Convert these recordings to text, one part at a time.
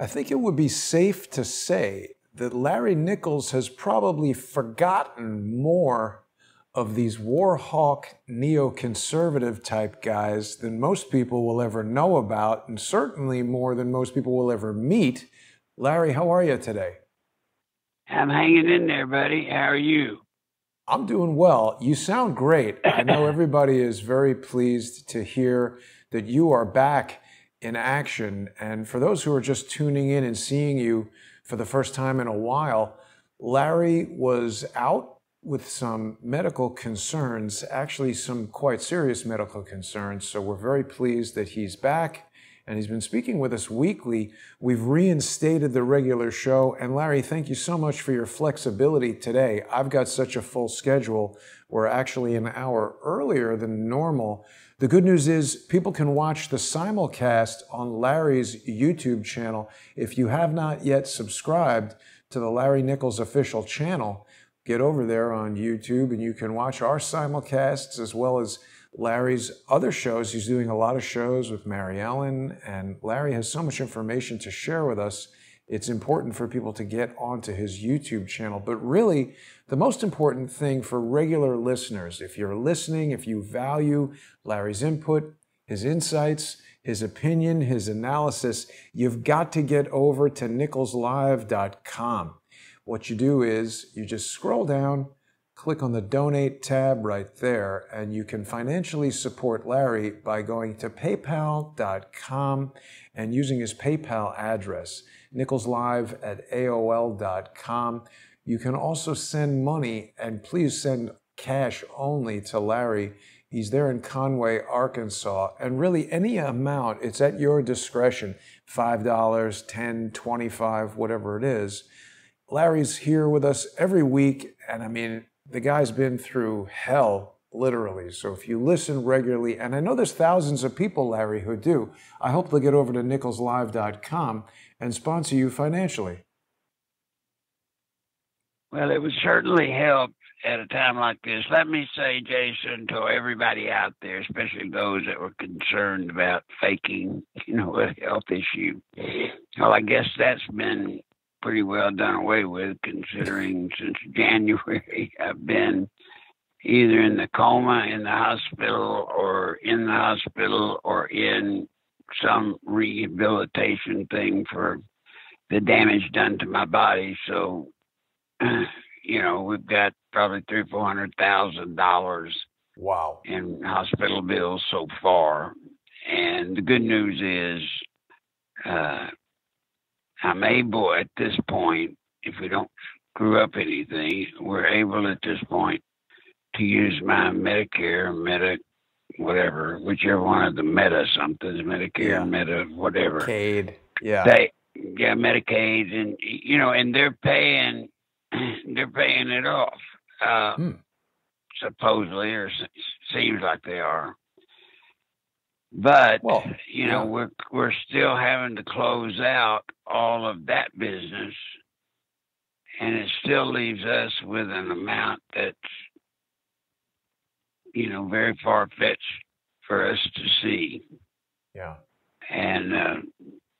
I think it would be safe to say that Larry Nichols has probably forgotten more of these war hawk neoconservative type guys than most people will ever know about, and certainly more than most people will ever meet. Larry, how are you today? I'm hanging in there, buddy. How are you? I'm doing well. You sound great. I know everybody is very pleased to hear that you are back in action. And for those who are just tuning in and seeing you for the first time in a while, Larry was out with some medical concerns, actually, some quite serious medical concerns. So we're very pleased that he's back and he's been speaking with us weekly. We've reinstated the regular show. And Larry, thank you so much for your flexibility today. I've got such a full schedule. We're actually an hour earlier than normal. The good news is people can watch the simulcast on Larry's YouTube channel. If you have not yet subscribed to the Larry Nichols official channel, get over there on YouTube and you can watch our simulcasts as well as Larry's other shows. He's doing a lot of shows with Mary Ellen, and Larry has so much information to share with us. It's important for people to get onto his YouTube channel. But really, the most important thing for regular listeners, if you're listening, if you value Larry's input, his insights, his opinion, his analysis, you've got to get over to nicholslive.com. What you do is you just scroll down, click on the donate tab right there, and you can financially support Larry by going to paypal.com and using his PayPal address, nicholslive at aol.com. You can also send money, and please send cash only to Larry. He's there in Conway, Arkansas. And really, any amount, it's at your discretion $5, 10 25 whatever it is. Larry's here with us every week. And I mean, the guy's been through hell, literally. So if you listen regularly, and I know there's thousands of people, Larry, who do, I hope they'll get over to nicholslive.com and sponsor you financially. Well, it would certainly help at a time like this. Let me say, Jason, to everybody out there, especially those that were concerned about faking, you know, a health issue. Well, I guess that's been pretty well done away with, considering since January I've been either in the coma in the hospital or in the hospital or in some rehabilitation thing for the damage done to my body. So you know, we've got probably three, four hundred thousand dollars. Wow. In hospital bills so far, and the good news is, uh, I'm able at this point, if we don't screw up anything, we're able at this point to use my Medicare, Meta, whatever, whichever one of the Meta somethings, Medicare, yeah. Meta, whatever. Medicaid. Yeah. They, yeah, Medicaid, and you know, and they're paying they're paying it off, uh, hmm. supposedly, or seems like they are. But well, you know, yeah. we're we're still having to close out all of that business, and it still leaves us with an amount that's you know very far fetched for us to see. Yeah, and uh,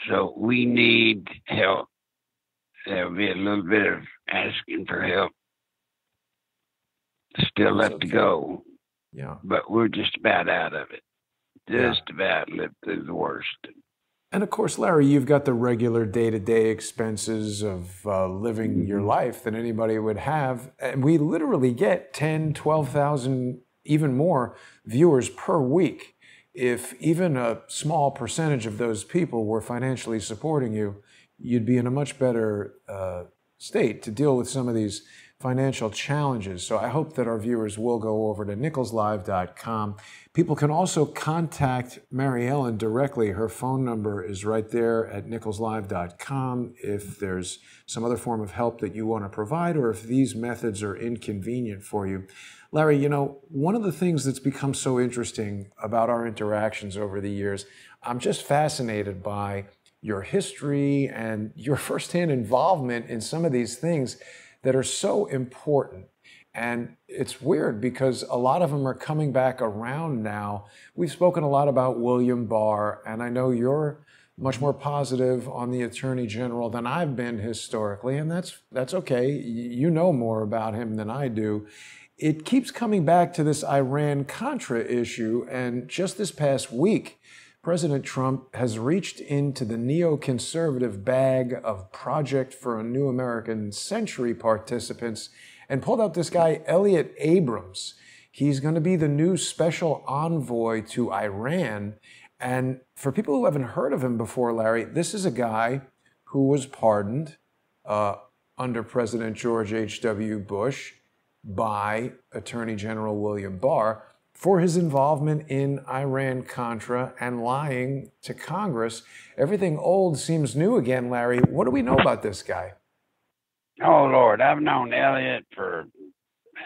so we need help. There'll be a little bit of asking for help. Still left to go. Yeah. But we're just about out of it. Just yeah. about lived through the worst. And of course, Larry, you've got the regular day to day expenses of uh, living mm-hmm. your life that anybody would have. And we literally get 10, 12,000, even more viewers per week. If even a small percentage of those people were financially supporting you, you'd be in a much better uh, state to deal with some of these financial challenges. So I hope that our viewers will go over to nicholslive.com. People can also contact Mary Ellen directly. Her phone number is right there at nicholslive.com if there's some other form of help that you want to provide or if these methods are inconvenient for you. Larry, you know, one of the things that's become so interesting about our interactions over the years, I'm just fascinated by your history and your firsthand involvement in some of these things that are so important. And it's weird because a lot of them are coming back around now. We've spoken a lot about William Barr, and I know you're much more positive on the attorney general than I've been historically, and that's that's okay. You know more about him than I do. It keeps coming back to this Iran Contra issue, and just this past week, President Trump has reached into the neoconservative bag of Project for a New American Century participants and pulled out this guy, Elliott Abrams. He's going to be the new special envoy to Iran. And for people who haven't heard of him before, Larry, this is a guy who was pardoned uh, under President George H.W. Bush by Attorney General William Barr for his involvement in Iran Contra and lying to Congress. Everything old seems new again, Larry. What do we know about this guy? Oh, Lord, I've known Elliott for,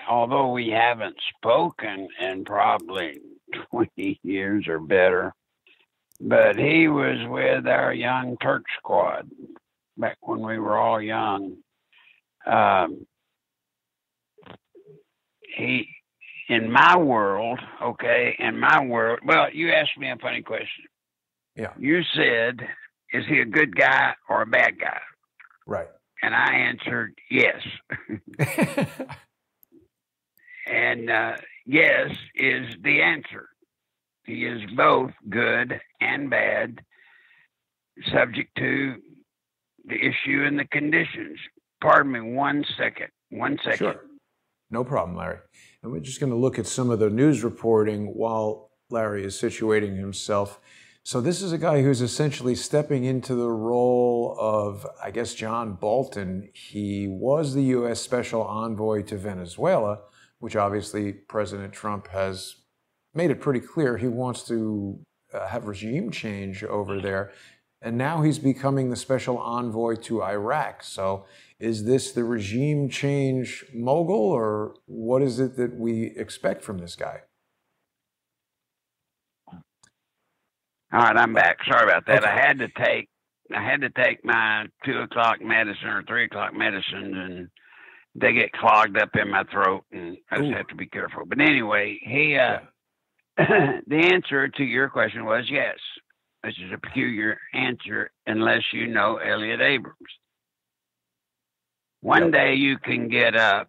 although we haven't spoken in probably 20 years or better, but he was with our young Turk squad back when we were all young. Um, he, in my world, okay, in my world, well, you asked me a funny question. Yeah. You said, is he a good guy or a bad guy? Right. And I answered, yes. and uh, yes is the answer. He is both good and bad, subject to the issue and the conditions. Pardon me, one second. One second. Sure. No problem, Larry. And we're just going to look at some of the news reporting while Larry is situating himself. So, this is a guy who's essentially stepping into the role of, I guess, John Bolton. He was the U.S. Special Envoy to Venezuela, which obviously President Trump has made it pretty clear he wants to uh, have regime change over there. And now he's becoming the special envoy to Iraq. So, is this the regime change mogul, or what is it that we expect from this guy? All right, I'm back. Sorry about that. Okay. I had to take I had to take my two o'clock medicine or three o'clock medicine, and they get clogged up in my throat, and I just Ooh. have to be careful. But anyway, he uh, yeah. the answer to your question was yes, which is a peculiar answer unless you know Elliott Abrams. One day you can get up,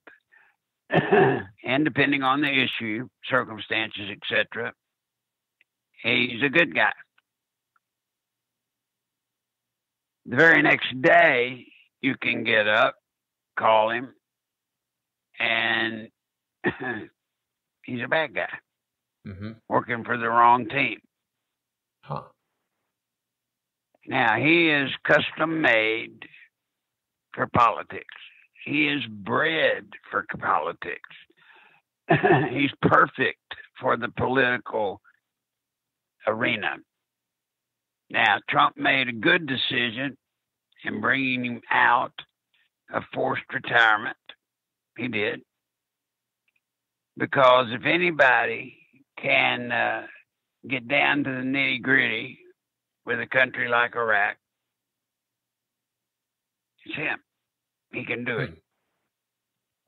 and depending on the issue, circumstances, etc., he's a good guy. The very next day, you can get up, call him, and he's a bad guy, mm-hmm. working for the wrong team. Now, he is custom made for politics. He is bred for politics. He's perfect for the political arena. Now, Trump made a good decision in bringing him out of forced retirement. He did. Because if anybody can uh, get down to the nitty gritty with a country like Iraq, it's him. He can do it.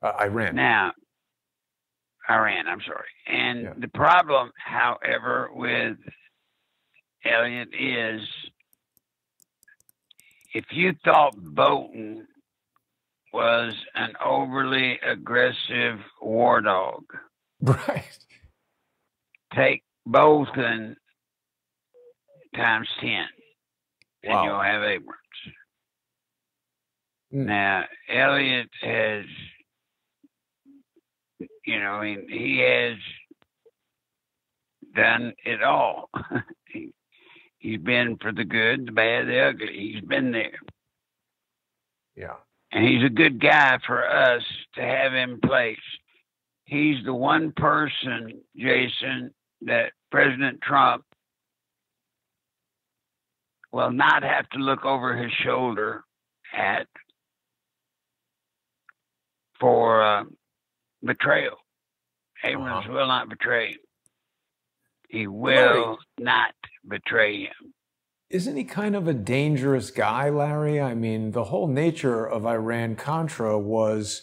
Uh, Iran. Now, Iran, I'm sorry. And yeah. the problem, however, with Elliott is if you thought Bolton was an overly aggressive war dog, right? Take Bolton times 10, wow. and you'll have Abrams. Mm. Now, Elliott has, you know, he, he has done it all. he, he's been for the good, the bad, the ugly. He's been there. Yeah. And he's a good guy for us to have in place. He's the one person, Jason, that President Trump will not have to look over his shoulder at for uh, betrayal. Abrams uh-huh. will not betray him. He will not betray him. Isn't he kind of a dangerous guy, Larry? I mean, the whole nature of Iran Contra was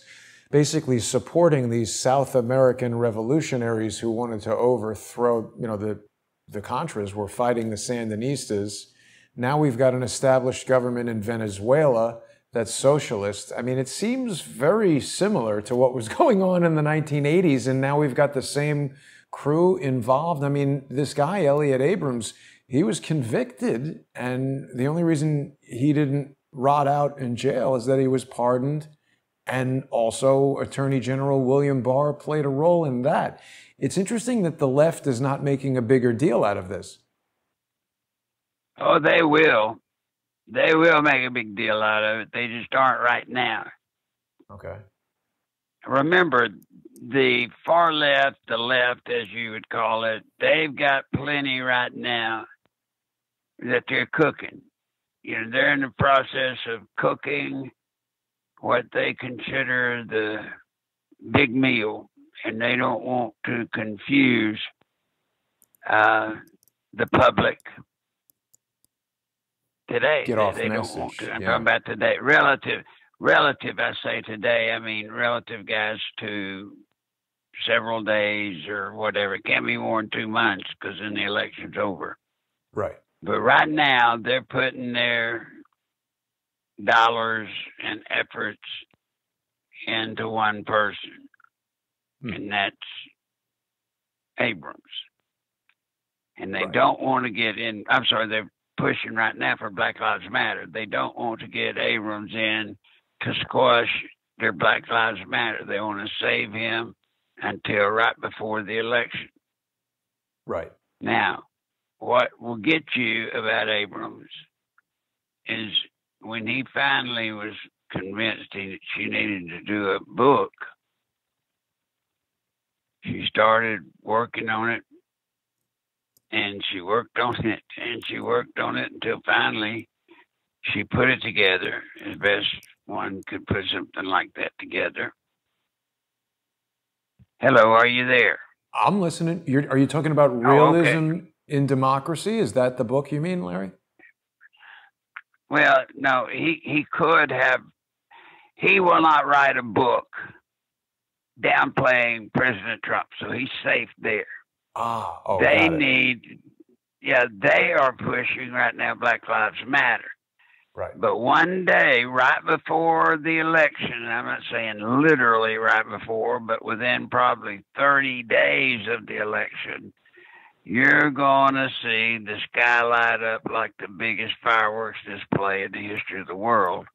basically supporting these South American revolutionaries who wanted to overthrow, you know, the the Contras were fighting the Sandinistas Now we've got an established government in Venezuela that's socialist. I mean, it seems very similar to what was going on in the 1980s, and now we've got the same crew involved. I mean, this guy, Elliott Abrams, he was convicted, and the only reason he didn't rot out in jail is that he was pardoned. And also, Attorney General William Barr played a role in that. It's interesting that the left is not making a bigger deal out of this. Oh, they will. They will make a big deal out of it. They just aren't right now. Okay. Remember, the far left, the left, as you would call it, they've got plenty right now that they're cooking. You know, they're in the process of cooking what they consider the big meal, and they don't want to confuse uh, the public today. Get off they, they message. Don't want to. I'm yeah. talking about today. Relative, relative. I say today. I mean relative, guys, to several days or whatever. It can't be more than two months because then the election's over. Right. But right now, they're putting their dollars and efforts into one person, Hmm. and that's Abrams. And they Right. don't want to get in. I'm sorry, they're pushing right now for Black Lives Matter. They don't want to get Abrams in to squash their Black Lives Matter. They want to save him until right before the election. Right. Now, what will get you about Abrams is when he finally was convinced he, she needed to do a book, she started working on it and she worked on it and she worked on it until finally she put it together as best one could put something like that together. Hello, are you there? I'm listening. You're, are you talking about Oh, realism okay. in democracy? Is that the book you mean, Larry? Well, no, he, he could have. He will not write a book downplaying President Trump, so he's safe there. Ah, oh, they need, yeah, they are pushing right now Black Lives Matter. right. But one day, right before the election, I'm not saying literally right before, but within probably 30 days of the election, you're going to see the sky light up like the biggest fireworks display in the history of the world.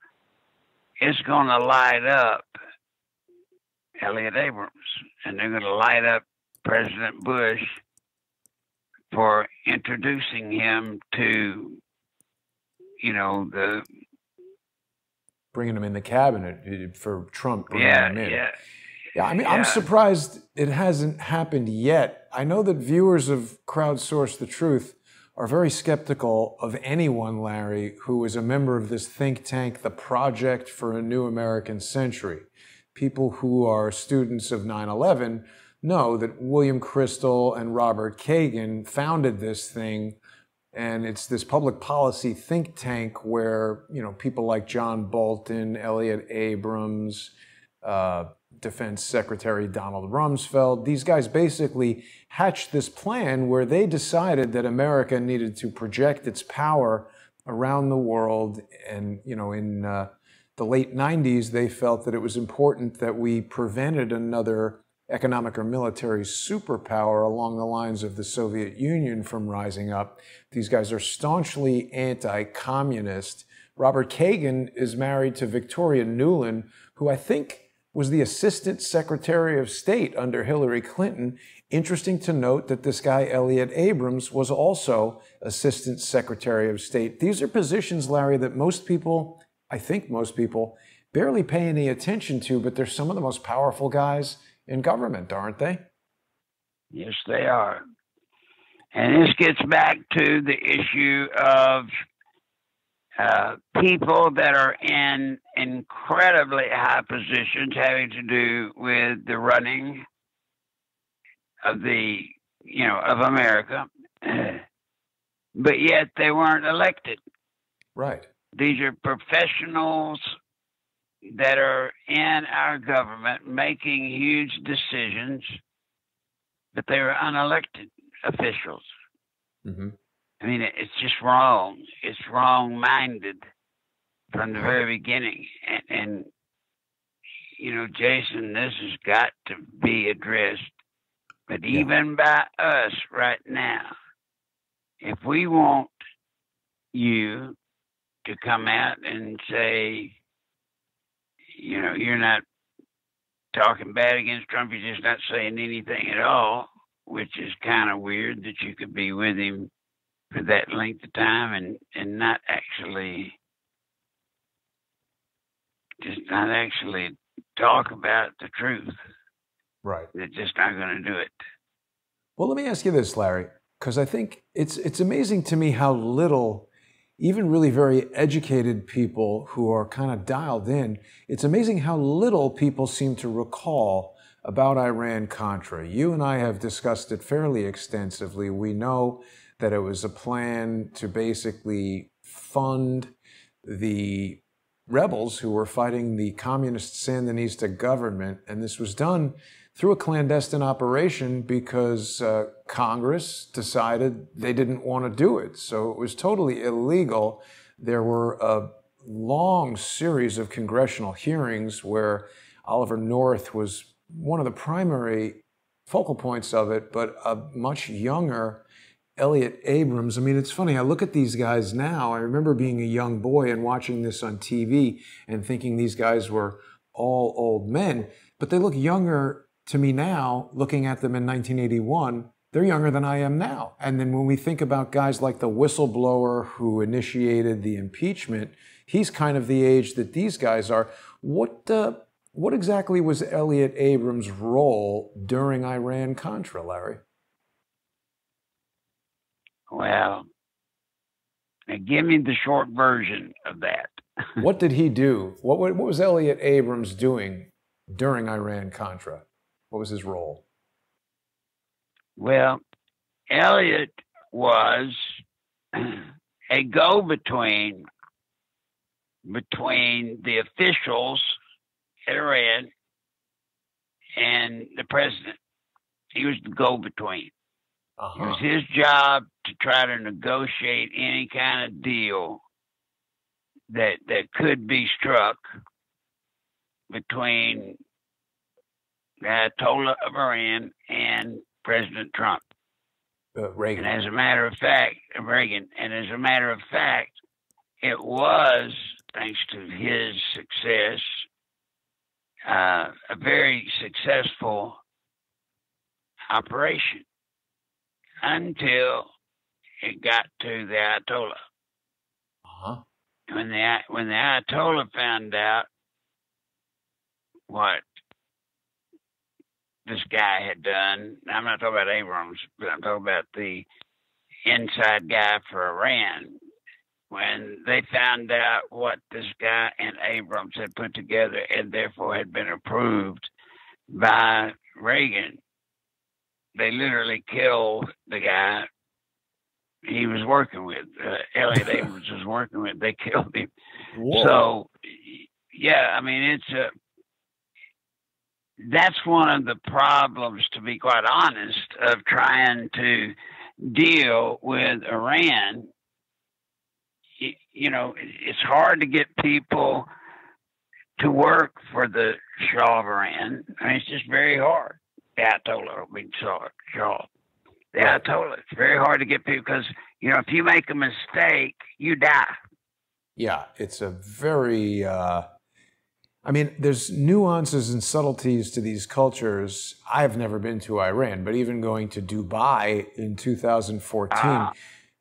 It's going to light up Elliott Abrams, and they're going to light up President Bush for introducing him to, you know, the Bringing him in the cabinet uh, for Trump. Bringing yeah, him in. yeah, Yeah, I mean, I'm surprised it hasn't happened yet. I know that viewers of Crowdsource the Truth are very skeptical of anyone, Larry, who is a member of this think tank, the Project for a New American Century. People who are students of 9 11 know that William Kristol and Robert Kagan founded this thing and it's this public policy think tank where you know people like John Bolton, Elliott Abrams, uh, Defense Secretary Donald Rumsfeld. These guys basically hatched this plan where they decided that America needed to project its power around the world, and you know in uh, the late 90s they felt that it was important that we prevented another economic or military superpower along the lines of the Soviet Union from rising up. These guys are staunchly anti communist. Robert Kagan is married to Victoria Nuland, who I think was the Assistant Secretary of State under Hillary Clinton. Interesting to note that this guy, Elliott Abrams, was also Assistant Secretary of State. These are positions, Larry, that most people, I think most people, barely pay any attention to, but they're some of the most powerful guys in government, aren't they? yes, they are. And this gets back to the issue of uh, people that are in incredibly high positions having to do with the running of the, you know, of America, but yet they weren't elected. Right. These are professionals that are in our government making huge decisions, but they are unelected officials. hmm I mean, it's just wrong. It's wrong minded from the very beginning. And, and, you know, Jason, this has got to be addressed. But even by us right now, if we want you to come out and say, you know, you're not talking bad against Trump, you're just not saying anything at all, which is kind of weird that you could be with him for that length of time and and not actually just not actually talk about the truth. Right. They're just not going to do it. Well, let me ask you this, Larry, because I think it's it's amazing to me how little even really very educated people who are kind of dialed in, it's amazing how little people seem to recall about Iran Contra. You and I have discussed it fairly extensively. We know that it was a plan to basically fund the rebels who were fighting the communist Sandinista government. And this was done through a clandestine operation because uh, Congress decided they didn't want to do it. So it was totally illegal. There were a long series of congressional hearings where Oliver North was one of the primary focal points of it, but a much younger Elliott Abrams. I mean, it's funny. I look at these guys now. I remember being a young boy and watching this on TV and thinking these guys were all old men, but they look younger to me now, looking at them in 1981. They're younger than I am now. And then when we think about guys like the whistleblower who initiated the impeachment, he's kind of the age that these guys are. What uh, what exactly was Elliott Abrams' role during Iran Contra, Larry? Well, give me the short version of that. what did he do? What, what was Elliott Abrams doing during Iran Contra? What was his role? Well, Elliott was a go between between the officials at Iran and the president. He was the go between. Uh-huh. It was his job to try to negotiate any kind of deal that that could be struck between Ayatollah of Iran and President Trump. Uh, Reagan. And as a matter of fact, Reagan. And as a matter of fact, it was thanks to his success, uh, a very successful operation until it got to the Ayatollah. Uh-huh. When the when the Ayatollah found out what this guy had done, I'm not talking about Abrams, but I'm talking about the inside guy for Iran. When they found out what this guy and Abrams had put together and therefore had been approved by Reagan, they literally killed the guy he was working with. Uh, Elliott Abrams was working with. They killed him. Whoa. So, yeah, I mean, it's a. That's one of the problems, to be quite honest, of trying to deal with Iran. You know, it's hard to get people to work for the Shah of Iran. I mean, it's just very hard. Ayatollah or being Shah. The. Ayatollah. It's very hard to get people because you know if you make a mistake, you die. Yeah, it's a very. Uh, I mean, there's nuances and subtleties to these cultures. I've never been to Iran, but even going to Dubai in 2014, ah.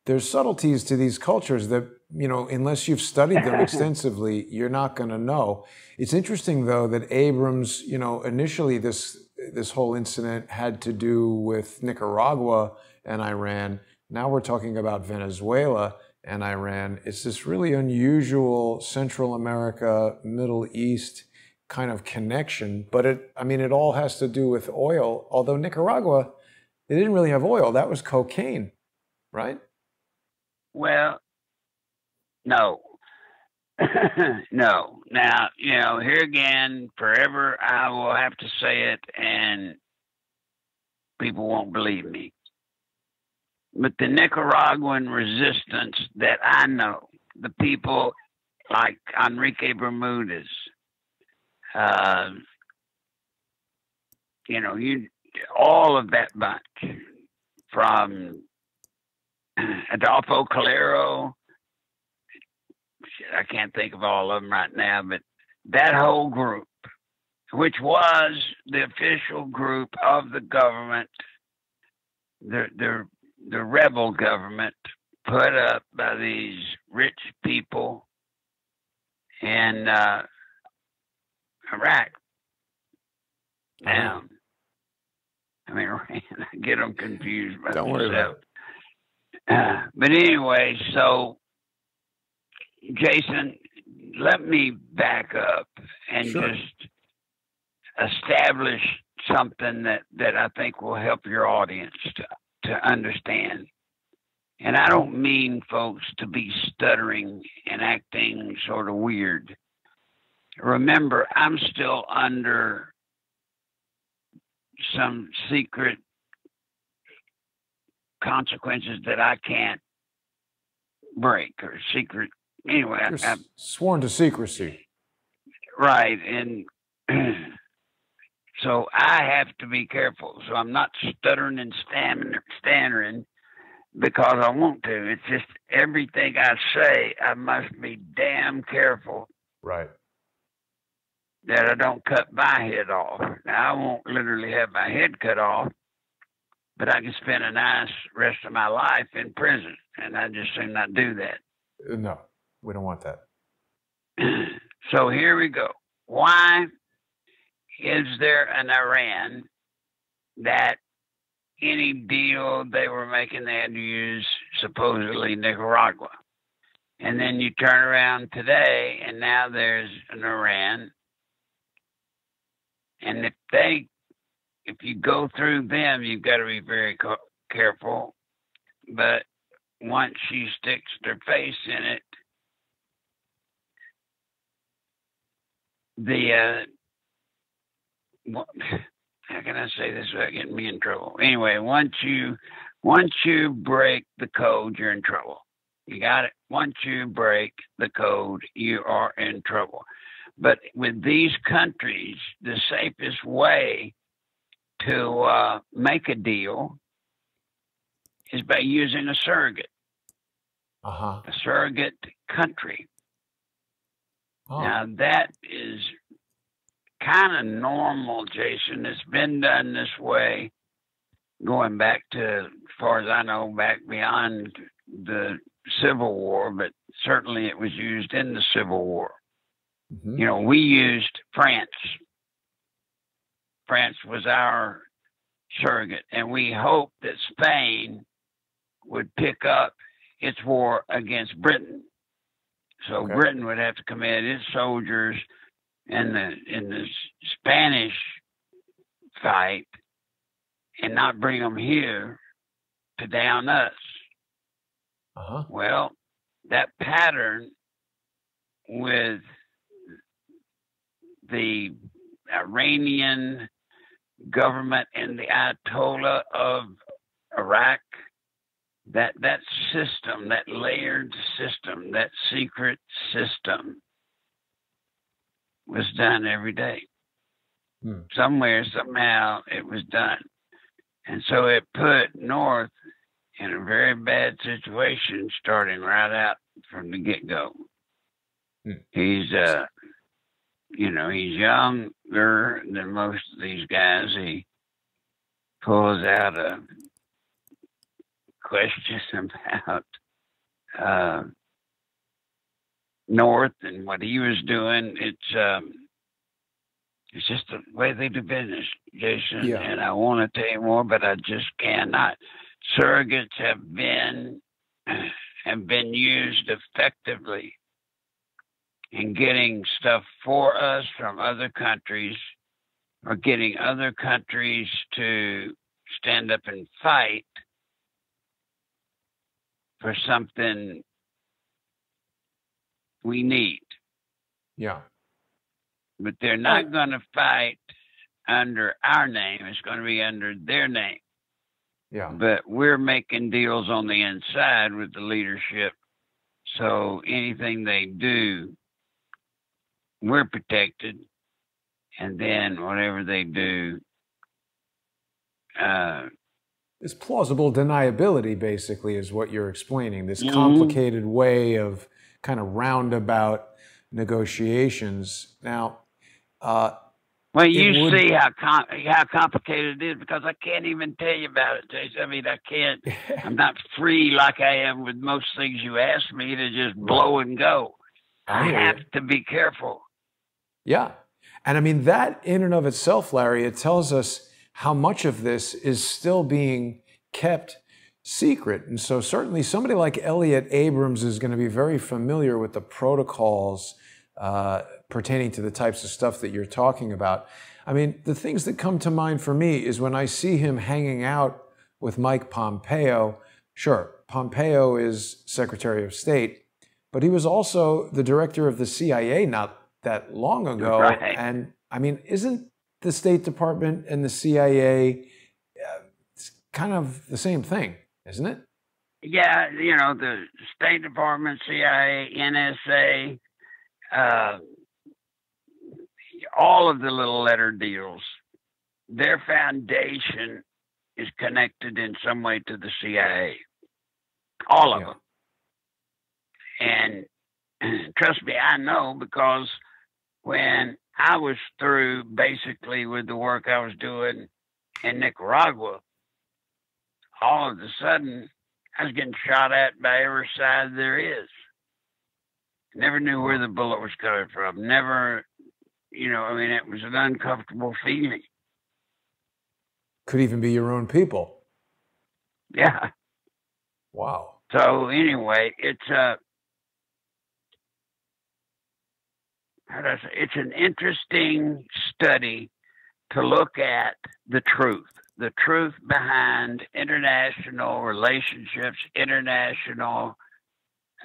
there's subtleties to these cultures that you know, unless you've studied them extensively, you're not going to know. It's interesting, though, that Abrams, you know, initially this this whole incident had to do with Nicaragua and Iran. Now we're talking about Venezuela and Iran. It's this really unusual Central America, Middle East kind of connection. But it, I mean, it all has to do with oil. Although Nicaragua, they didn't really have oil. That was cocaine, right? Well, no, no. Now, you know, here again, forever I will have to say it and people won't believe me. But the Nicaraguan resistance that I know, the people like Enrique Bermudez, uh, you know, you all of that bunch from Adolfo Calero. I can't think of all of them right now, but that whole group, which was the official group of the government, the the the rebel government put up by these rich people in uh, Iraq. Now, I mean, I get them confused. By Don't it. Uh, but anyway, so Jason, let me back up and Sure. just establish something that, that I think will help your audience to, to understand. And I don't mean folks to be stuttering and acting sort of weird. Remember, I'm still under some secret consequences that I can't break or secret. Anyway, I, You're I, s- sworn to secrecy. right. And so I have to be careful. So I'm not stuttering and stammering, stammering because I want to. It's just everything I say, I must be damn careful Right. that I don't cut my head off. Now, I won't literally have my head cut off, but I can spend a nice rest of my life in prison, and I just soon not do that. Uh, No, we don't want that. so here we go. Why is there an Iran that any deal they were making they had to use supposedly Nicaragua? And then you turn around today and now there's an Iran. And if they, if you go through them, you've got to be very co- careful. But once she sticks their face in it, the uh what, how can I say this without getting me in trouble? Anyway, once you once you break the code, you're in trouble. You got it. Once you break the code, you are in trouble. But with these countries, the safest way to uh, make a deal is by using a surrogate, Uh huh. a surrogate country. Oh, Now that is kind of normal, Jason. It's been done this way going back to, as far as I know, back beyond the Civil War, but certainly it was used in the Civil War. mhm. You know, we used France. France was our surrogate, and we hoped that Spain would pick up its war against Britain. So Okay. Britain would have to commit its soldiers in the in the Spanish fight and not bring them here to down us. Uh-huh. Well, that pattern with the Iranian government and the Ayatollah of Iraq, that that system, that layered system, that secret system was done every day. Hmm. Somewhere, somehow, it was done. And so it put North in a very bad situation starting right out from the get go. Hmm. He's uh you know, he's younger than most of these guys. He pulls out a question about uh North and what he was doing. It's um it's just the way they do business, Jason. Yeah. And I want to tell you more, but I just cannot surrogates have been have been used effectively in getting stuff for us from other countries or getting other countries to stand up and fight for something we need. Yeah. But they're not going to fight under our name. It's going to be under their name. Yeah. But we're making deals on the inside with the leadership. So anything they do, we're protected. And then whatever they do, uh, it's plausible deniability, basically, is what you're explaining. This Mhm. complicated way of kind of roundabout negotiations. Now, uh, well, you would- see how com- how complicated it is because I can't even tell you about it, Jason. I mean, I can't. I'm not free like I am with most things you ask me to just blow and go. I you. have to be careful. Yeah. And I mean, that in and of itself, Larry, it tells us how much of this is still being kept secret. And so, certainly, somebody like Elliott Abrams is going to be very familiar with the protocols uh, pertaining to the types of stuff that you're talking about. I mean, the things that come to mind for me is when I see him hanging out with Mike Pompeo. Sure, Pompeo is Secretary of State, but he was also the director of the CIA not that long ago. Right. And I mean, isn't the State Department and the CIA uh, it's kind of the same thing, isn't it? Yeah, you know, the State Department, CIA, NSA, uh, all of the little letter deals, their foundation is connected in some way to the CIA. All of Yeah. them. And trust me, I know because when I was through basically with the work I was doing in Nicaragua, all of a sudden I was getting shot at by every side there is. Never knew where the bullet was coming from. Never, you know, I mean, it was an uncomfortable feeling. Could even be your own people. Yeah. Wow. So anyway, it's a how do I say? It's an interesting study to look at the truth, the truth behind international relationships, international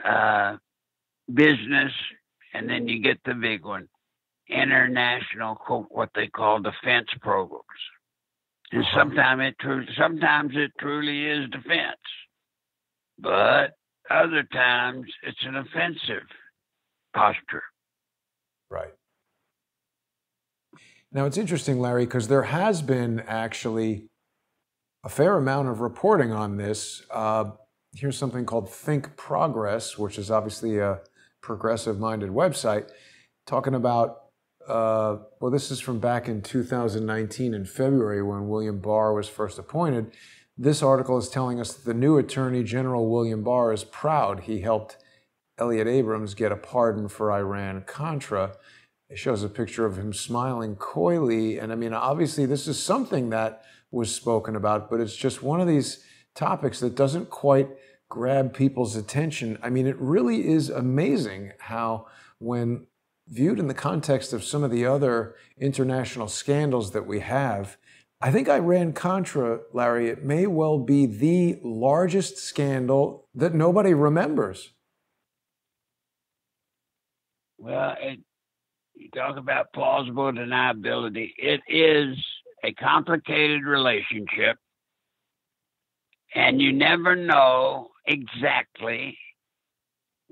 uh, business, and then you get the big one, international quote, what they call defense programs. And Uh-huh. sometimes it tru- sometimes it truly is defense but other times it's an offensive posture. Right. Now it's interesting, Larry, because there has been actually a fair amount of reporting on this. Uh, here's something called Think Progress, which is obviously a progressive minded website, talking about. Uh, well, this is from back in 2019 in February when William Barr was first appointed. This article is telling us that the new Attorney General William Barr is proud he helped Elliott Abrams get a pardon for Iran Contra. It shows a picture of him smiling coyly. And I mean, obviously, this is something that was spoken about, but it's just one of these topics that doesn't quite grab people's attention. I mean, it really is amazing how, when viewed in the context of some of the other international scandals that we have, I think Iran Contra, Larry, it may well be the largest scandal that nobody remembers. Well, it, you talk about plausible deniability. It is a complicated relationship, and you never know exactly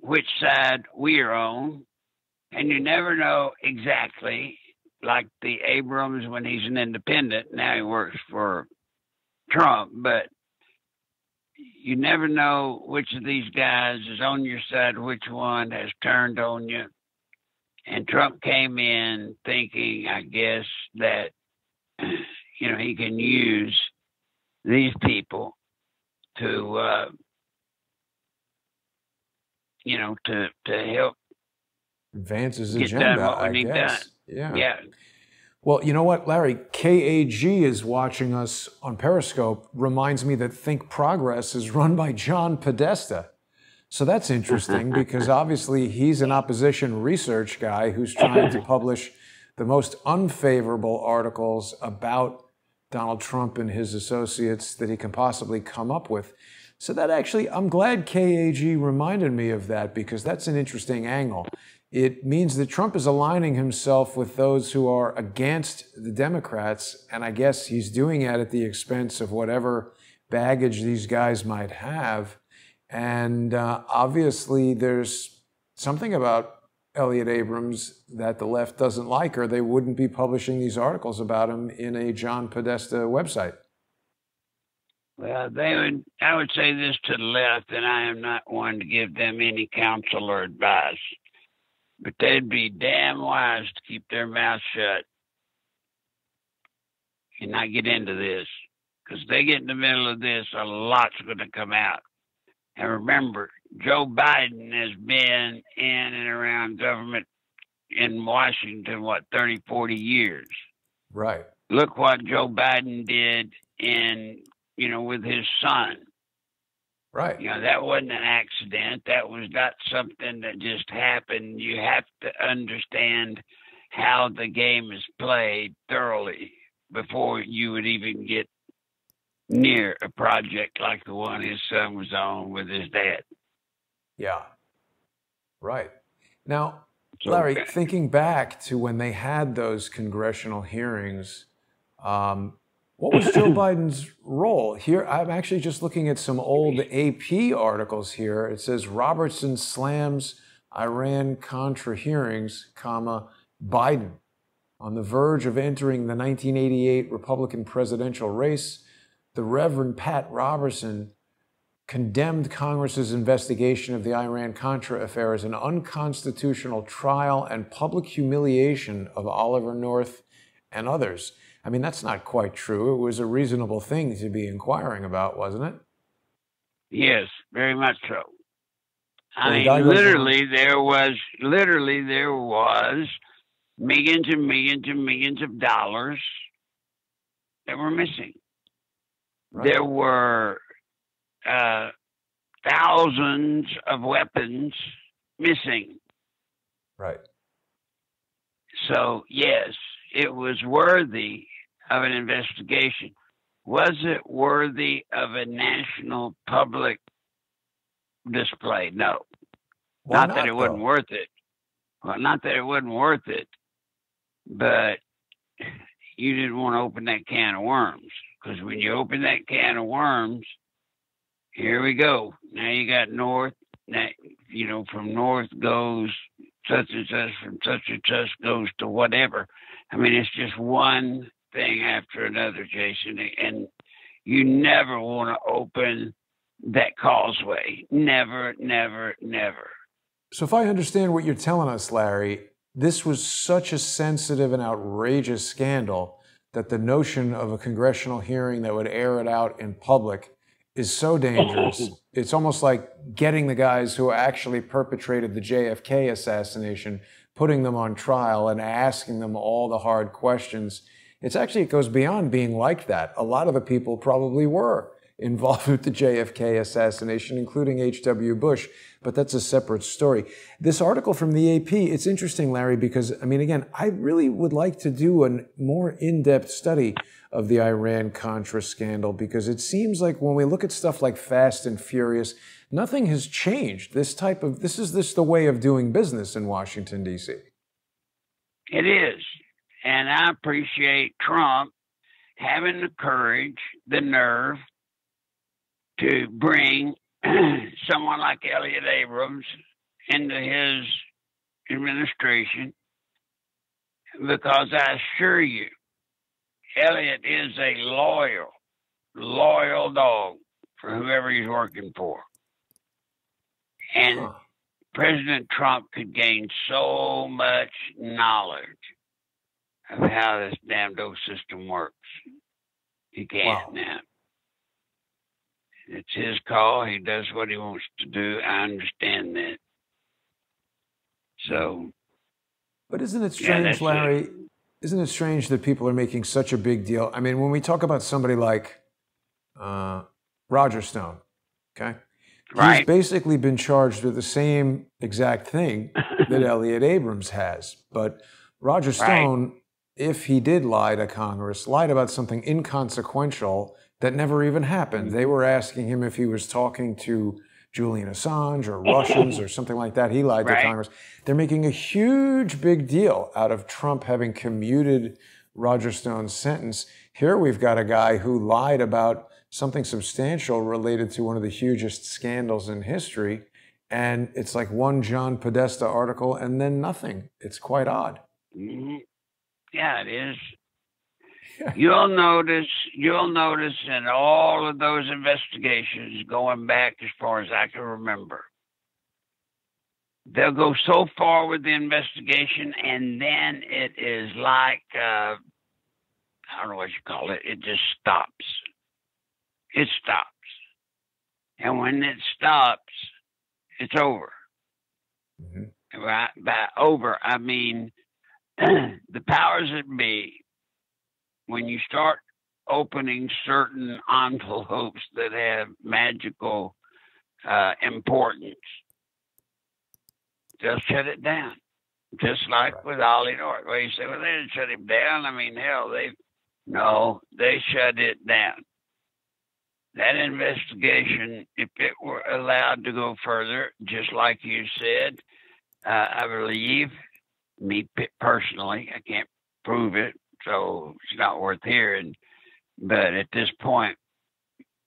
which side we are on, and you never know exactly, like the Abrams when he's an independent. Now he works for Trump, but you never know which of these guys is on your side, which one has turned on you. And Trump came in thinking, I guess, that you know he can use these people to, uh, you know, to to help. Advances Get done agenda, I guess. done. Yeah. Yeah, Well, you know what, Larry? KAG is watching us on Periscope. Reminds me that Think Progress is run by John Podesta. So that's interesting because obviously he's an opposition research guy who's trying to publish the most unfavorable articles about Donald Trump and his associates that he can possibly come up with. So that actually, I'm glad KAG reminded me of that because that's an interesting angle. It means that Trump is aligning himself with those who are against the Democrats, and I guess he's doing it at the expense of whatever baggage these guys might have. And uh, obviously, there's something about Elliott Abrams that the left doesn't like, or they wouldn't be publishing these articles about him in a John Podesta website. Well, they would. I would say this to the left, and I am not one to give them any counsel or advice, but they'd be damn wise to keep their mouth shut and not get into this, because they get in the middle of this, a lot's going to come out. And remember, Joe Biden has been in and around government in Washington, what, 30, 40 years. Right. Look what Joe Biden did in, you know, with his son. Right. You know, that wasn't an accident. That was not something that just happened. You have to understand how the game is played thoroughly before you would even get near a project like the one his son was on with his dad. Yeah. Right. Now, Larry, okay. thinking back to when they had those congressional hearings, um, what was Joe Biden's role here? I'm actually just looking at some old AP articles here. It says Robertson slams Iran Contra hearings, comma Biden on the verge of entering the 1988 Republican presidential race. The Reverend Pat Robertson condemned Congress's investigation of the Iran Contra affair as an unconstitutional trial and public humiliation of Oliver North and others. I mean, that's not quite true. It was a reasonable thing to be inquiring about, wasn't it? Yes, very much so. I mean, literally, there was literally there was millions and millions and millions of dollars that were missing. Right. There were uh, thousands of weapons missing. Right. So, yes, it was worthy of an investigation. Was it worthy of a national public display? No. Not, not, that it though? wasn't worth it. Well, not that it wasn't worth it, but you didn't want to open that can of worms because when you open that can of worms, here we go. Now you got north. Now, you know, from north goes such and such, from such and such goes to whatever. I mean, it's just one thing after another, Jason, and you never want to open that causeway. Never, never, never. So, if I understand what you're telling us, Larry, this was such a sensitive and outrageous scandal that the notion of a congressional hearing that would air it out in public is so dangerous. it's almost like getting the guys who actually perpetrated the JFK assassination, putting them on trial and asking them all the hard questions. It's actually, it goes beyond being like that. A lot of the people probably were involved with the JFK assassination, including H.W. Bush, but that's a separate story. This article from the AP, it's interesting, Larry, because, I mean, again, I really would like to do a more in-depth study of the Iran Contra scandal because it seems like when we look at stuff like Fast and Furious, nothing has changed. This type of, this is this the way of doing business in Washington, D.C. It is. And I appreciate Trump having the courage, the nerve, to bring someone like Elliott Abrams into his administration because I assure you, Elliott is a loyal, loyal dog for whoever he's working for. And huh. President Trump could gain so much knowledge of how this damn old system works. He can't wow. now. It's his call. He does what he wants to do. I understand that. So. But isn't it strange, yeah, Larry? Isn't it strange that people are making such a big deal? I mean, when we talk about somebody like uh, Roger Stone, okay? Right. He's basically been charged with the same exact thing that Elliott Abrams has. But Roger Stone, right. if he did lie to Congress, lied about something inconsequential that never even happened. They were asking him if he was talking to Julian Assange or Russians or something like that. He lied right. to Congress. They're making a huge big deal out of Trump having commuted Roger Stone's sentence. Here we've got a guy who lied about something substantial related to one of the hugest scandals in history. And it's like one John Podesta article and then nothing. It's quite odd. Mm-hmm. Yeah, it is. You'll notice, you'll notice in all of those investigations going back as far as I can remember, they'll go so far with the investigation and then it is like, uh, I don't know what you call it, it just stops. It stops. And when it stops, it's over. Mm-hmm. Right? By over, I mean the powers that be when you start opening certain envelopes that have magical uh, importance, just shut it down. Just like right. with Ollie North, where you say, well, they didn't shut him down. I mean, hell, they, no, they shut it down. That investigation, if it were allowed to go further, just like you said, uh, I believe, me personally, I can't prove it, so it's not worth hearing. But at this point,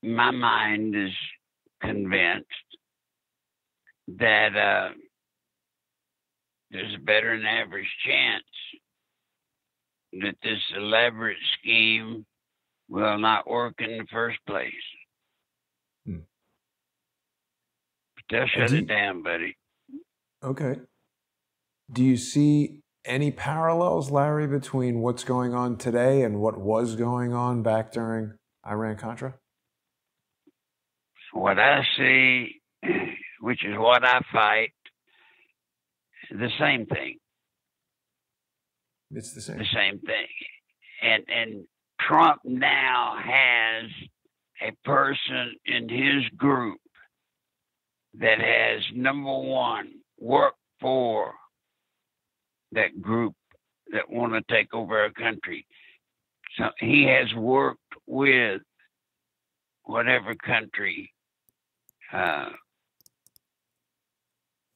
my mind is convinced that uh, there's a better than average chance that this elaborate scheme will not work in the first place. Hmm. But they'll shut it down, buddy. Okay. Do you see any parallels, Larry, between what's going on today and what was going on back during Iran Contra? What I see, which is what I fight, the same thing. It's the same. The same thing. And and Trump now has a person in his group that has number one worked for that group that want to take over our country. So he has worked with whatever country uh,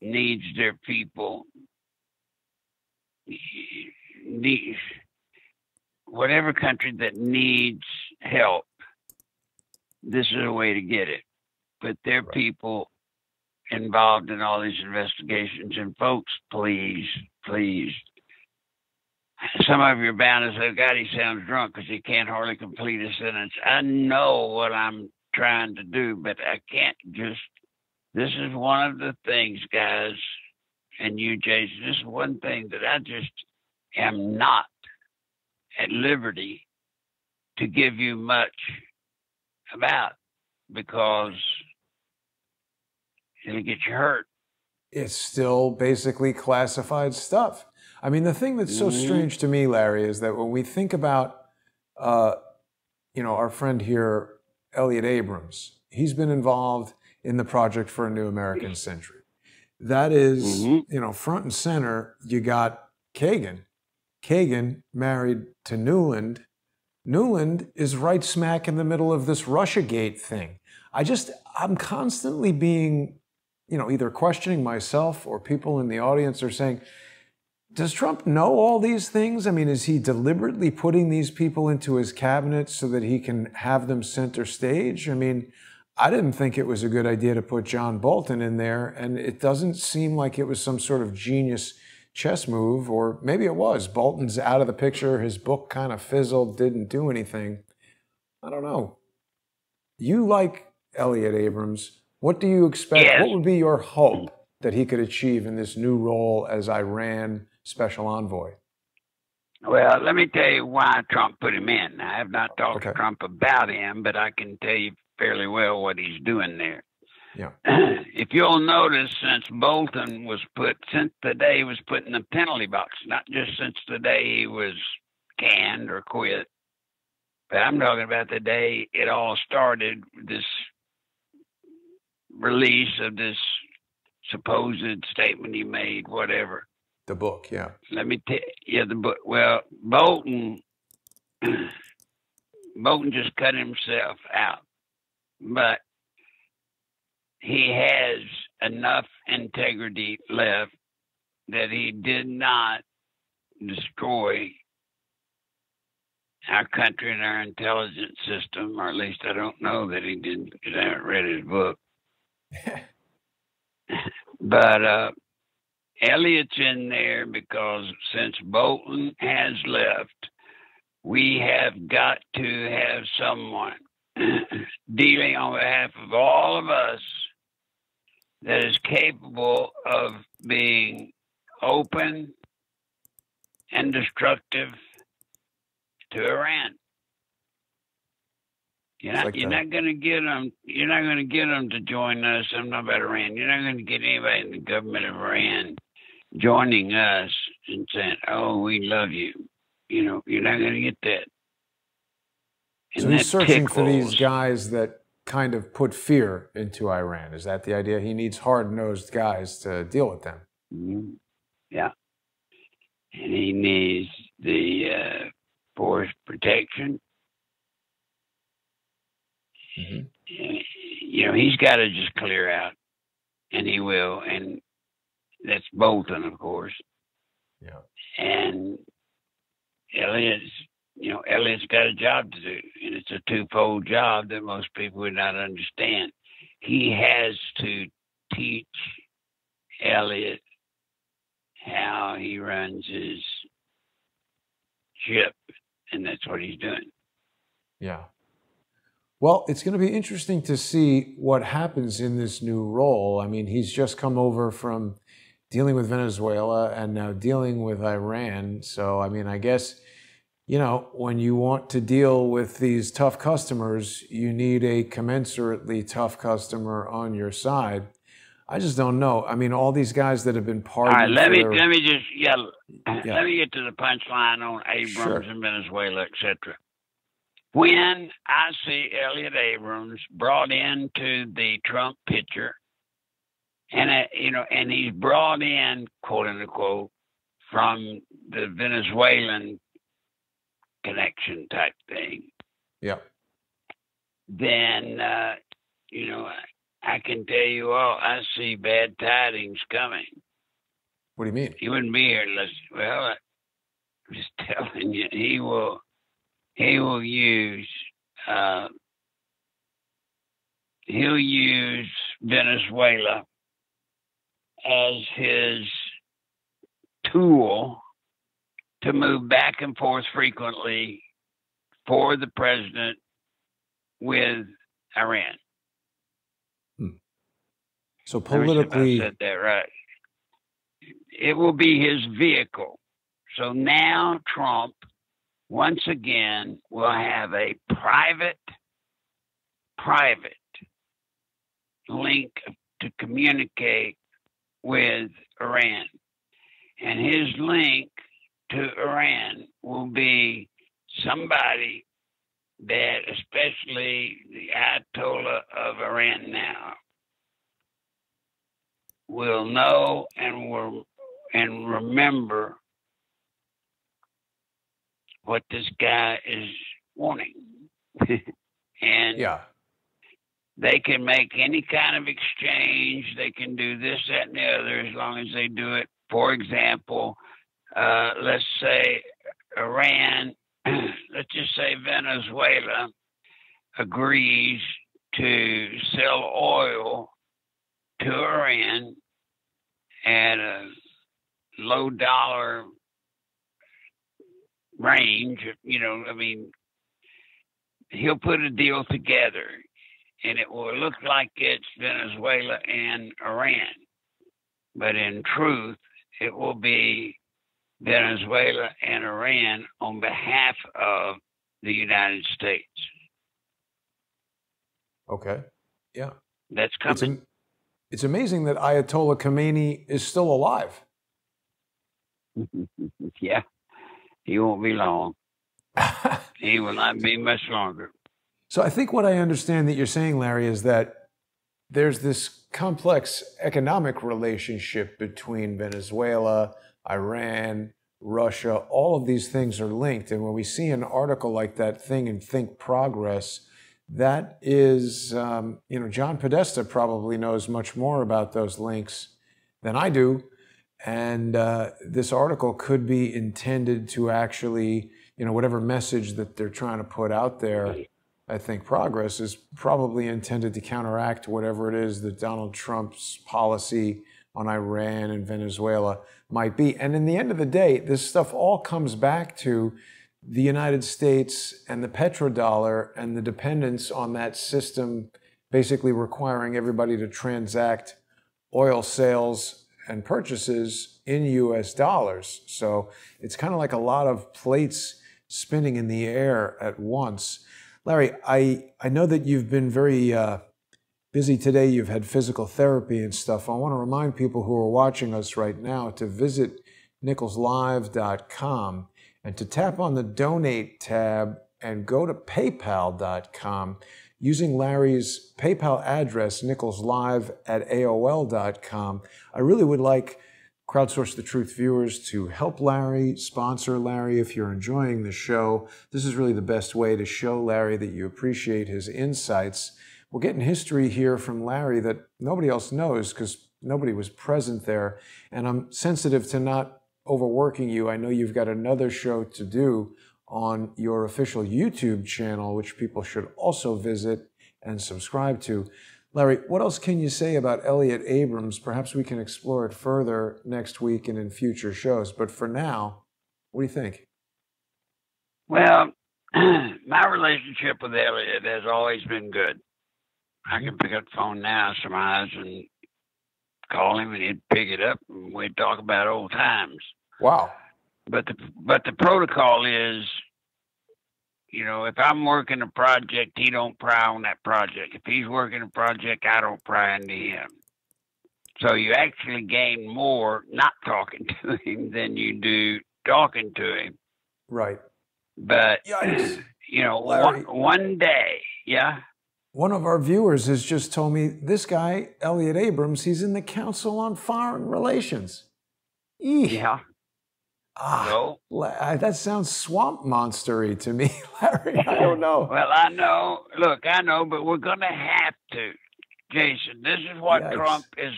needs their people, needs, whatever country that needs help. This is a way to get it. But their right. people involved in all these investigations. And folks, please, please. Some of you are bound oh, to say, God, he sounds drunk because he can't hardly complete a sentence. I know what I'm trying to do, but I can't just. This is one of the things, guys, and you, Jason, this is one thing that I just am not at liberty to give you much about because it'll get you hurt. It's still basically classified stuff. I mean, the thing that's so mm-hmm. strange to me, Larry, is that when we think about, uh, you know, our friend here, Elliott Abrams, he's been involved in the project for a new American century. That is, mm-hmm. you know, front and center. You got Kagan. Kagan married to Nuland. Nuland is right smack in the middle of this Russiagate thing. I just, I'm constantly being you know, either questioning myself or people in the audience are saying, does Trump know all these things? I mean, is he deliberately putting these people into his cabinet so that he can have them center stage? I mean, I didn't think it was a good idea to put John Bolton in there, and it doesn't seem like it was some sort of genius chess move, or maybe it was. Bolton's out of the picture, his book kind of fizzled, didn't do anything. I don't know. You like Elliott Abrams. What do you expect? Yes. What would be your hope that he could achieve in this new role as Iran special envoy? Well, let me tell you why Trump put him in. I have not talked okay. to Trump about him, but I can tell you fairly well what he's doing there. Yeah. if you'll notice, since Bolton was put, since the day he was put in the penalty box, not just since the day he was canned or quit, but I'm talking about the day it all started, this release of this supposed statement he made, whatever. The book, yeah. Let me tell yeah, the book. Well, Bolton, Bolton just cut himself out, but he has enough integrity left that he did not destroy our country and our intelligence system, or at least I don't know that he didn't because I haven't read his book. but uh, in there because since Bolton has left, we have got to have someone dealing on behalf of all of us that is capable of being open and destructive to Iran. You're not, like you're not going to get them. You're not going to get them to join us. I'm not about Iran. You're not going to get anybody in the government of Iran joining us and saying, "Oh, we love you." You know, you're not going to get that. And so he's searching tickles. for these guys that kind of put fear into Iran. Is that the idea? He needs hard-nosed guys to deal with them. Mm-hmm. Yeah, and he needs the uh, force protection. Mm-hmm. You know, he's got to just clear out, and he will. And that's Bolton, of course. Yeah. And Elliott's, you know, Elliott's got a job to do, and it's a twofold job that most people would not understand. He has to teach Elliott how he runs his ship, and that's what he's doing. Yeah. Well, it's going to be interesting to see what happens in this new role. I mean, he's just come over from dealing with Venezuela and now dealing with Iran. So, I mean, I guess, you know, when you want to deal with these tough customers, you need a commensurately tough customer on your side. I just don't know. I mean, all these guys that have been part. All right, let me their... let me just yeah, yeah, let me get to the punchline on Abrams sure. and Venezuela, etc. When I see Elliott Abrams brought into the Trump picture and uh, you know, and he's brought in quote unquote from the Venezuelan connection type thing. Yeah. Then uh, you know, I can tell you all, I see bad tidings coming. What do you mean? He wouldn't be here unless. Well, I'm just telling you, he will. He will use. Uh, he'll use Venezuela as his tool to move back and forth frequently for the president with Iran. Hmm. So politically, I said that right. It will be his vehicle. So now Trump, once again, we'll have a private, private link to communicate with Iran. And his link to Iran will be somebody that, especially the Ayatollah of Iran now, will know and will and remember what this guy is wanting. and yeah they can make any kind of exchange. They can do this, that, and the other as long as they do it. For example, uh, let's say Iran, let's just say Venezuela agrees to sell oil to Iran at a low dollar range. You know, I mean, he'll put a deal together and it will look like it's Venezuela and Iran. But in truth, it will be Venezuela and Iran on behalf of the United States. Okay. Yeah. That's coming. It's, it's amazing that Ayatollah Khomeini is still alive. yeah. He won't be long. he will not be much longer. So I think what I understand that you're saying, Larry, is that there's this complex economic relationship between Venezuela, Iran, Russia. All of these things are linked. And when we see an article like that thing in Think Progress, that is, um, you know, John Podesta probably knows much more about those links than I do. And uh, this article could be intended to actually you know, whatever message that they're trying to put out there, I think progress is probably intended to counteract whatever it is that Donald Trump's policy on Iran and Venezuela might be. And in the end of the day, this stuff all comes back to the United States and the petrodollar and the dependence on that system, basically requiring everybody to transact oil sales and purchases in US dollars. So it's kind of like a lot of plates spinning in the air at once. Larry, I, I know that you've been very uh, busy today. You've had physical therapy and stuff. I want to remind people who are watching us right now to visit nicholslive.com and to tap on the donate tab and go to paypal.com using Larry's PayPal address, nicholslive at AOL.com. I really would like Crowdsource the Truth viewers to help Larry, sponsor Larry if you're enjoying the show. This is really the best way to show Larry that you appreciate his insights. We're getting history here from Larry that nobody else knows because nobody was present there. And I'm sensitive to not overworking you. I know you've got another show to do on your official YouTube channel, which people should also visit and subscribe to. Larry, what else can you say about Elliott Abrams? Perhaps we can explore it further next week and in future shows. But for now, what do you think? Well, my relationship with Elliott has always been good. I can pick up the phone now, surmise, and call him, and he'd pick it up, and we'd talk about old times. Wow. But the but the protocol is, you know, if I'm working a project, he don't pry on that project. If he's working a project, I don't pry into him. So you actually gain more not talking to him than you do talking to him. Right. But Yikes. you know, Larry. one, one day, yeah. One of our viewers has just told me this guy, Elliott Abrams, he's in the Council on Foreign Relations. Eeh. Yeah. Ah, No. La- that sounds swamp monstery to me, Larry. I don't know. Well, I know. Look, I know, but we're going to have to, Jason. This is what Yikes. Trump is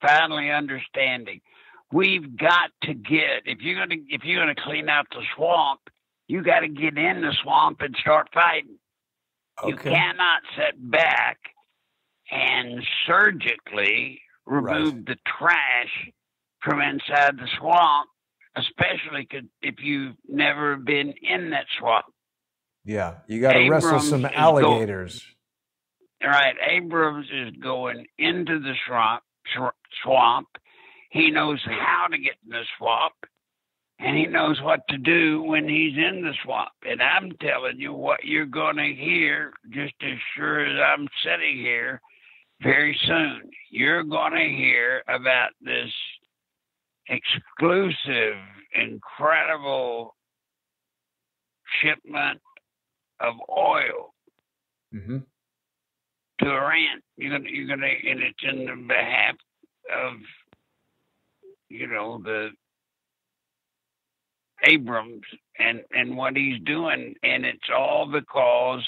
finally understanding. We've got to get if you're going to if you're going to clean out the swamp, you got to get in the swamp and start fighting. Okay. You cannot sit back and surgically remove the trash from inside the swamp, especially if you've never been in that swamp. Yeah, you got to wrestle some alligators. All right, Abrams is going into the swamp. sw- Swamp. He knows how to get in the swamp, and he knows what to do when he's in the swamp. And I'm telling you what you're going to hear, just as sure as I'm sitting here, very soon. You're going to hear about this exclusive, incredible shipment of oil hmm to Iran. You're gonna, you're gonna, and it's in the behalf of, you know, the Abrams and and what he's doing, and it's all because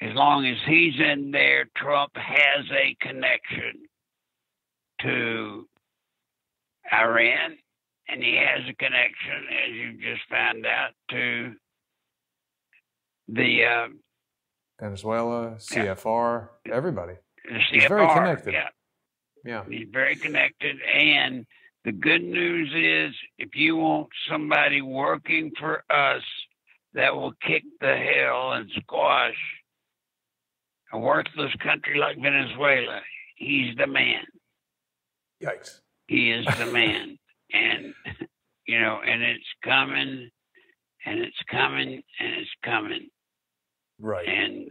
as long as he's in there, Trump has a connection to Iran, and he has a connection, as you just found out, to the. Uh, Venezuela, CFR, everybody. the He's very connected. Yeah, Yeah. He's very connected. And the good news is if you want somebody working for us that will kick the hell and squash a worthless country like Venezuela, he's the man. Yikes. He is the man. And, you know, and it's coming and it's coming and it's coming. Right. And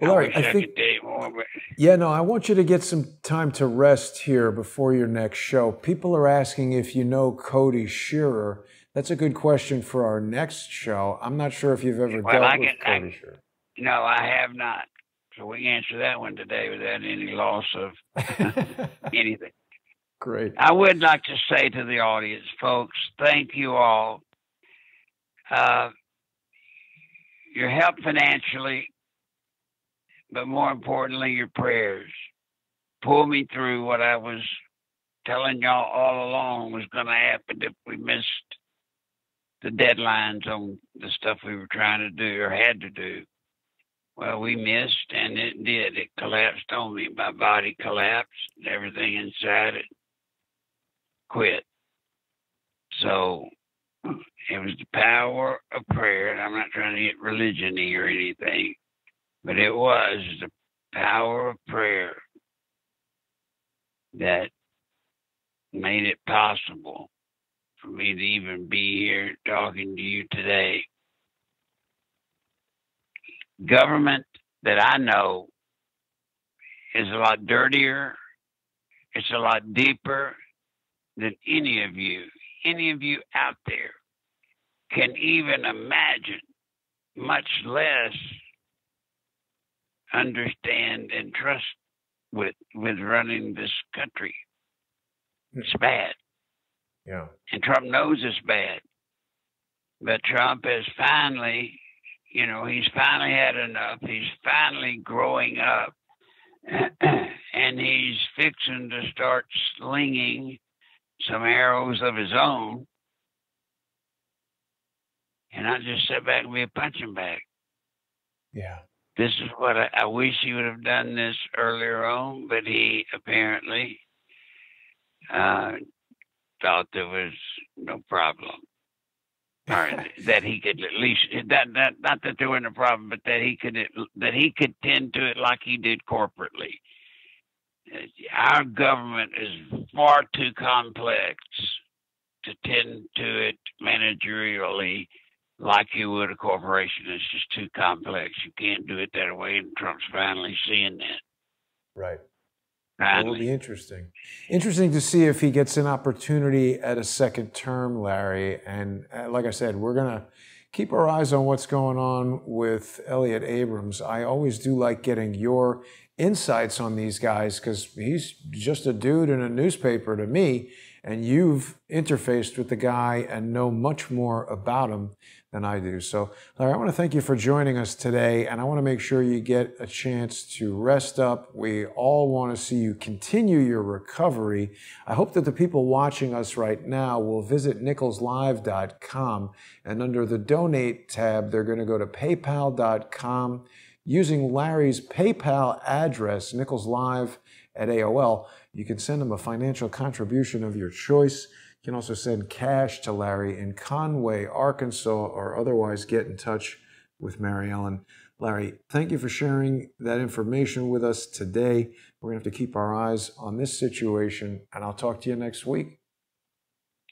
Well, I Larry, I I, think could tell you more, Yeah, no, I want you to get some time to rest here before your next show. People are asking if you know Cody Shearer. That's a good question for our next show. I'm not sure if you've ever Well, dealt I with can- I- Cody Shearer. no, I have not. So we answer that one today without any loss of anything. Great. I would like to say to the audience, folks, thank you all. Uh, your help financially, but more importantly, your prayers. Pull me through what I was telling y'all all along was going to happen if we missed the deadlines on the stuff we were trying to do or had to do. Well, we missed, and it did. It collapsed on me. My body collapsed. And everything inside it quit. So it was the power of prayer. And I'm not trying to get religion or anything, but it was the power of prayer that made it possible for me to even be here talking to you today. Government that I know is a lot dirtier, it's a lot deeper than any of you, any of you out there can even imagine, much less understand and trust with with running this country. It's hmm. bad. Yeah. And Trump knows it's bad. But Trump is finally, you know, he's finally had enough. He's finally growing up. and he's fixing to start slinging some arrows of his own. And I just sit back and be a punching bag. Yeah. This is what I, I wish he would have done this earlier on, but he apparently uh, thought there was no problem. That he could at least that that not that there wasn't a problem, but that he could that he could tend to it like he did corporately. Our government is far too complex to tend to it managerially like you would a corporation. It's just too complex. You can't do it that way, and Trump's finally seeing that. Right. It will be interesting. Interesting to see if he gets an opportunity at a second term, Larry. And uh, like I said, we're going to keep our eyes on what's going on with Elliott Abrams. I always do like getting your insights on these guys because he's just a dude in a newspaper to me. And you've interfaced with the guy and know much more about him than I do. So, Larry, I want to thank you for joining us today, and I want to make sure you get a chance to rest up. We all want to see you continue your recovery. I hope that the people watching us right now will visit nicholslive.com, and under the donate tab, they're going to go to paypal.com using Larry's PayPal address, nicholslive at AOL. You can send them a financial contribution of your choice. You can also send cash to Larry in Conway, Arkansas, or otherwise get in touch with Mary Ellen. Larry, thank you for sharing that information with us today. We're going to have to keep our eyes on this situation, and I'll talk to you next week.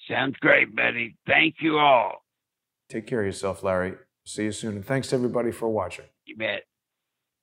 Sounds great, Betty. Thank you all. Take care of yourself, Larry. See you soon. And thanks everybody for watching. You bet.